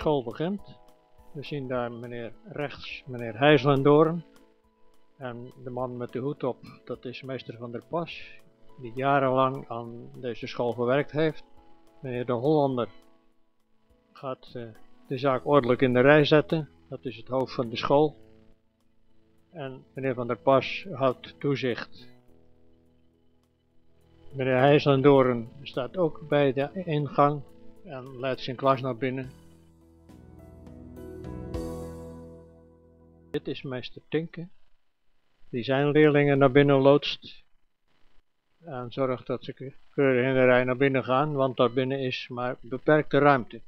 school begint. We zien daar meneer rechts, meneer Heislendoorn. En de man met de hoed op, dat is meester van der Pas, die jarenlang aan deze school gewerkt heeft. Meneer de Hollander gaat uh, de zaak ordelijk in de rij zetten. Dat is het hoofd van de school. En meneer van der Pas houdt toezicht. Meneer Heislendoorn staat ook bij de ingang en leidt zijn klas naar binnen. Dit is meester Tinke, die zijn leerlingen naar binnen loodst en zorgt dat ze keurig in de rij naar binnen gaan, want daar binnen is maar beperkte ruimte.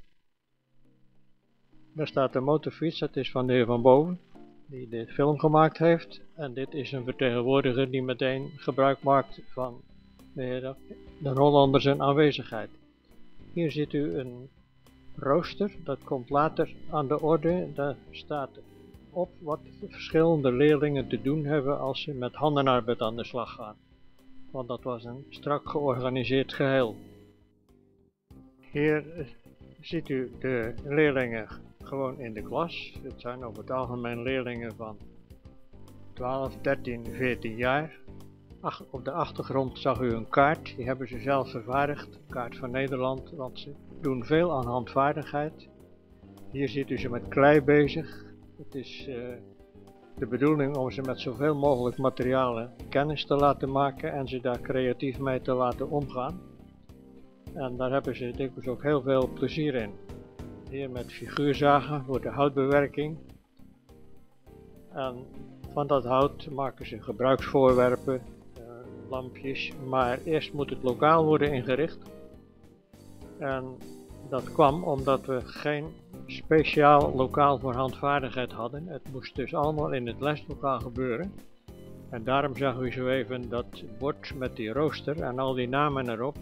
Daar staat de motorfiets, dat is van de heer Van Boven, die dit film gemaakt heeft. En dit is een vertegenwoordiger die meteen gebruik maakt van de heer de Hollander zijn aanwezigheid. Hier ziet u een rooster, dat komt later aan de orde. Daar staat op wat verschillende leerlingen te doen hebben als ze met handenarbeid aan de slag gaan. Want dat was een strak georganiseerd geheel. Hier ziet u de leerlingen gewoon in de klas. Het zijn over het algemeen leerlingen van 12, 13, 14 jaar. Ach, op de achtergrond zag u een kaart, die hebben ze zelf vervaardigd, een kaart van Nederland, want ze doen veel aan handvaardigheid. Hier ziet u ze met klei bezig. Het is uh, de bedoeling om ze met zoveel mogelijk materialen kennis te laten maken en ze daar creatief mee te laten omgaan. En daar hebben ze dikwijls ook heel veel plezier in. Hier met figuurzagen voor de houtbewerking. En van dat hout maken ze gebruiksvoorwerpen, uh, lampjes, maar eerst moet het lokaal worden ingericht. En dat kwam omdat we geen speciaal lokaal voor handvaardigheid hadden. Het moest dus allemaal in het leslokaal gebeuren. En daarom zag u zo even dat bord met die rooster en al die namen erop.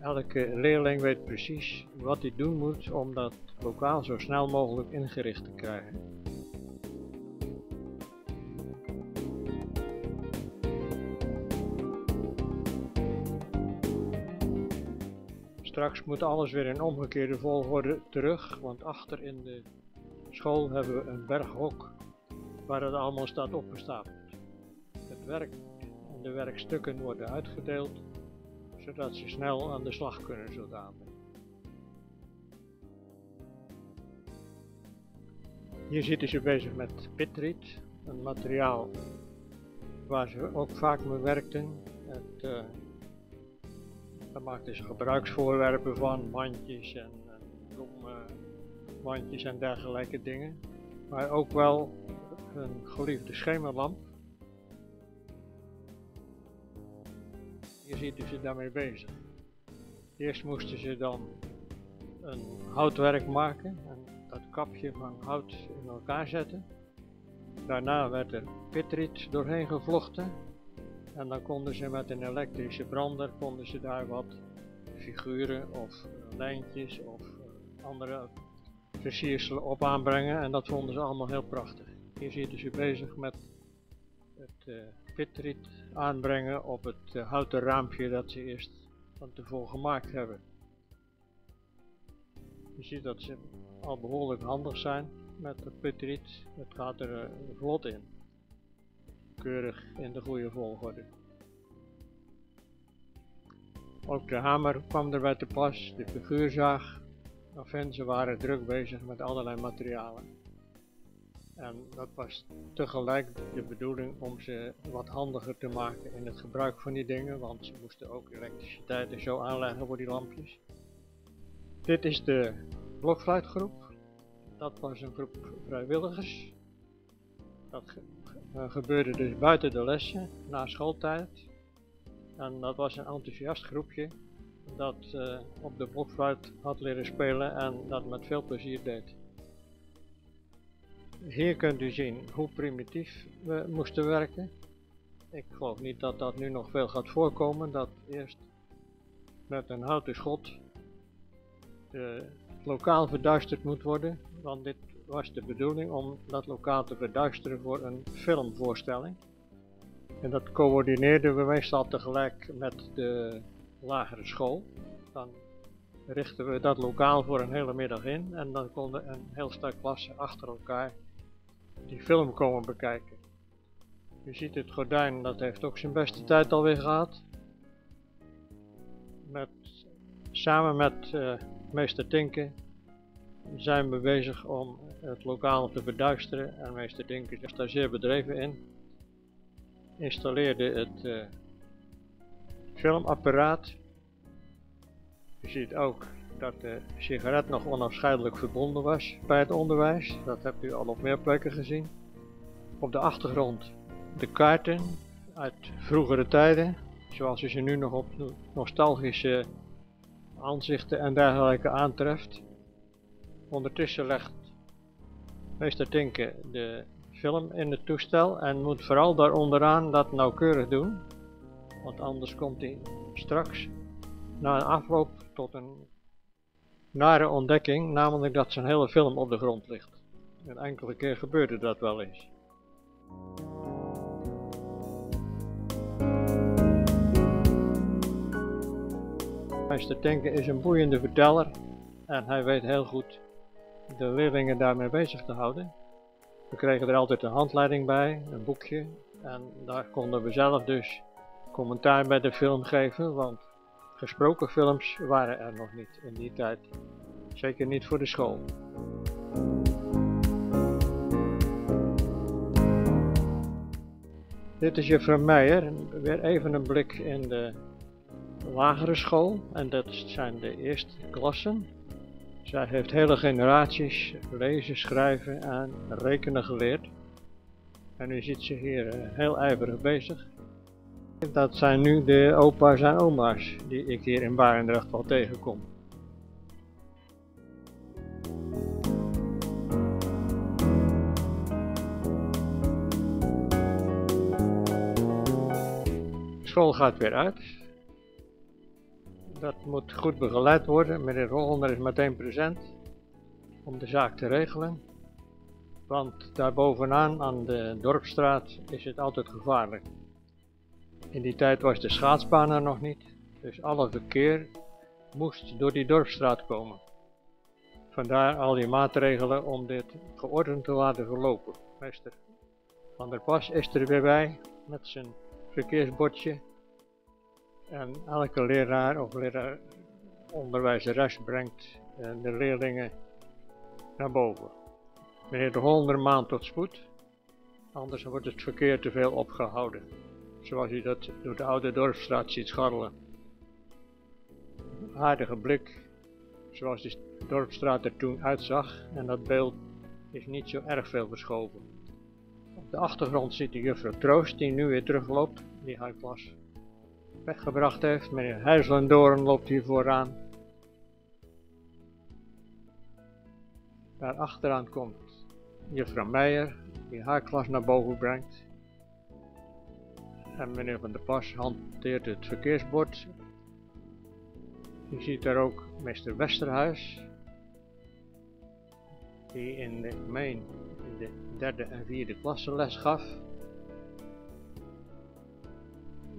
Elke leerling weet precies wat hij doen moet om dat lokaal zo snel mogelijk ingericht te krijgen. Straks moet alles weer in omgekeerde volgorde terug, want achter in de school hebben we een berghok waar het allemaal staat opgestapeld. Het werk en de werkstukken worden uitgedeeld, zodat ze snel aan de slag kunnen zo dadelijk. Hier zitten ze bezig met pitriet, een materiaal waar ze ook vaak mee werkten. Het, uh, daar maakten ze gebruiksvoorwerpen van, mandjes en, en bloemmandjes en dergelijke dingen. Maar ook wel een geliefde schemerlamp. Hier zitten ze daarmee bezig. Eerst moesten ze dan een houtwerk maken en dat kapje van hout in elkaar zetten. Daarna werd er pitriet doorheen gevlochten en dan konden ze met een elektrische brander konden ze daar wat figuren of eh, lijntjes of eh, andere versierselen op aanbrengen. En dat vonden ze allemaal heel prachtig. Hier zitten ze bezig met het uh, aanbrengen op het houten raampje dat ze eerst van tevoren gemaakt hebben. Je ziet dat ze al behoorlijk handig zijn met het pitriet. Het gaat er vlot in keurig in de goede volgorde. Ook de hamer kwam erbij te pas, de figuurzaag. Enfin, ze waren druk bezig met allerlei materialen. En dat was tegelijk de bedoeling om ze wat handiger te maken in het gebruik van die dingen, want ze moesten ook elektriciteit en zo aanleggen voor die lampjes. Dit is de blokfluitgroep. Dat was een groep vrijwilligers. Dat gebeurde dus buiten de lessen, na schooltijd. En dat was een enthousiast groepje dat uh, op de blokfluit had leren spelen en dat met veel plezier deed. Hier kunt u zien hoe primitief we moesten werken. Ik geloof niet dat dat nu nog veel gaat voorkomen, dat eerst met een houten schot het lokaal verduisterd moet worden, want dit was de bedoeling om dat lokaal te verduisteren voor een filmvoorstelling. En dat coördineerden we meestal tegelijk met de lagere school. Dan richten we dat lokaal voor een hele middag in en dan konden een heel stuk klasse achter elkaar die film komen bekijken. U ziet het gordijn, dat heeft ook zijn beste tijd alweer gehad. Met, samen met uh, meester Tinken zijn we bezig om het lokaal te verduisteren en meester Tinken is daar zeer bedreven in. Installeerde het uh, filmapparaat. U ziet ook dat de sigaret nog onafscheidelijk verbonden was bij het onderwijs. Dat hebt u al op meer plekken gezien. Op de achtergrond de kaarten uit vroegere tijden, zoals u ze nu nog op nostalgische aanzichten en dergelijke aantreft. Ondertussen legt meester Tinke de film in het toestel en moet vooral daar onderaan dat nauwkeurig doen, want anders komt hij straks na een afloop tot een nare ontdekking, namelijk dat zijn hele film op de grond ligt. En enkele keer gebeurde dat wel eens. Meester Tenke is een boeiende verteller en hij weet heel goed de leerlingen daarmee bezig te houden. We kregen er altijd een handleiding bij, een boekje en daar konden we zelf dus commentaar bij de film geven, want gesproken films waren er nog niet in die tijd. Zeker niet voor de school. Dit is juffrouw Meijer, weer even een blik in de lagere school en dat zijn de eerste klassen. Zij heeft hele generaties lezen, schrijven en rekenen geleerd. En nu zit ze hier eh, heel ijverig bezig. Dat zijn nu de opa's en oma's die ik hier in Barendrecht wel tegenkom. De school gaat weer uit. Dat moet goed begeleid worden. Meneer Hollander is meteen present om de zaak te regelen. Want daar bovenaan aan de Dorpstraat is het altijd gevaarlijk. In die tijd was de schaatsbaan er nog niet, dus alle verkeer moest door die Dorpstraat komen. Vandaar al die maatregelen om dit geordend te laten verlopen. Meester Van der Pas is er weer bij met zijn verkeersbordje en elke leraar of leraar onderwijzeres brengt eh, de leerlingen naar boven. Meneer de Hollander maand tot spoed, anders wordt het verkeer te veel opgehouden. Zoals u dat door de oude dorpstraat ziet scharrelen. aardige blik, zoals de dorpstraat er toen uitzag en dat beeld is niet zo erg veel verschoven. Op de achtergrond ziet de juffrouw Troost die nu weer terugloopt, die haar klas weggebracht heeft. Meneer Huislendoorn loopt hier vooraan. Daar achteraan komt juffrouw Meijer, die haar klas naar boven brengt. En meneer Van der Pas hanteert het verkeersbord. Je ziet daar ook meester Westerhuis, die in de, meen, in de derde en vierde klasse les gaf.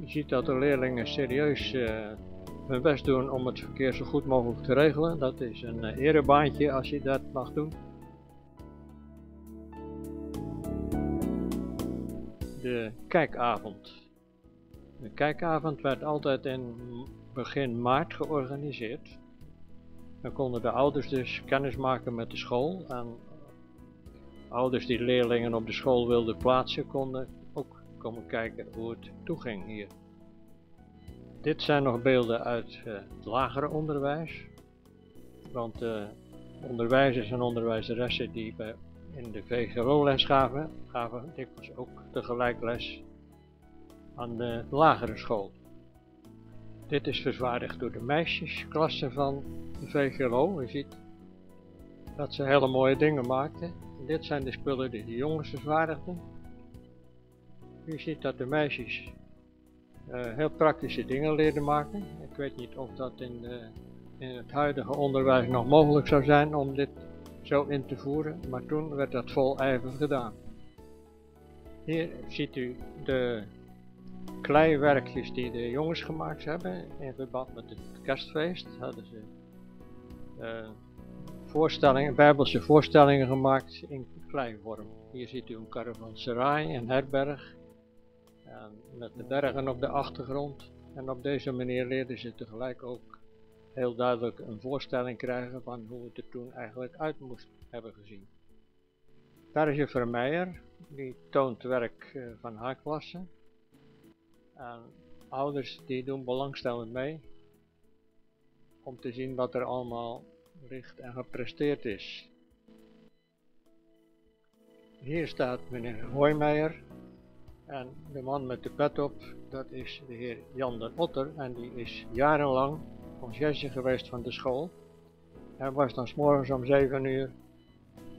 Je ziet dat de leerlingen serieus uh, hun best doen om het verkeer zo goed mogelijk te regelen. Dat is een uh, erebaantje als je dat mag doen. De kijkavond. De kijkavond werd altijd in begin maart georganiseerd. Dan konden de ouders dus kennis maken met de school en ouders die leerlingen op de school wilden plaatsen konden komen kijken hoe het toeging hier. Dit zijn nog beelden uit uh, het lagere onderwijs. Want uh, onderwijzers en onderwijzeressen die bij, in de VGO les gaven, gaven dikwijls ook tegelijk les aan de lagere school. Dit is verzwaardigd door de meisjesklasse van de VGO. Je ziet dat ze hele mooie dingen maakten. dit zijn de spullen die de jongens verzwaardigden. U ziet dat de meisjes uh, heel praktische dingen leerden maken. Ik weet niet of dat in, in het huidige onderwijs nog mogelijk zou zijn om dit zo in te voeren, maar toen werd dat vol ijver gedaan. Hier ziet u de kleiwerkjes die de jongens gemaakt hebben in verband met het kerstfeest. Hadden ze uh, voorstellingen, bijbelse voorstellingen gemaakt in kleinvorm. Hier ziet u een caravanserai, een herberg, en met de bergen op de achtergrond. En op deze manier leerden ze tegelijk ook heel duidelijk een voorstelling krijgen van hoe het er toen eigenlijk uit moest hebben gezien. Daar is juffrouw Meijer, die toont werk eh, van haar klasse. En ouders die doen belangstellend mee om te zien wat er allemaal ligt en gepresteerd is. Hier staat meneer Hoijmeijer en de man met de pet op, dat is de heer Jan den Otter en die is jarenlang conciërge geweest van de school. Hij was dan morgens om 7 uur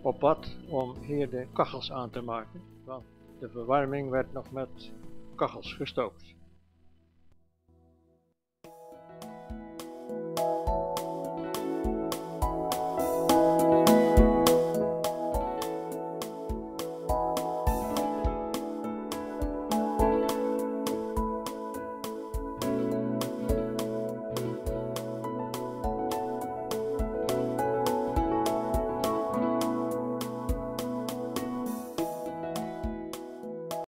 op pad om hier de kachels aan te maken, want de verwarming werd nog met kachels gestookt.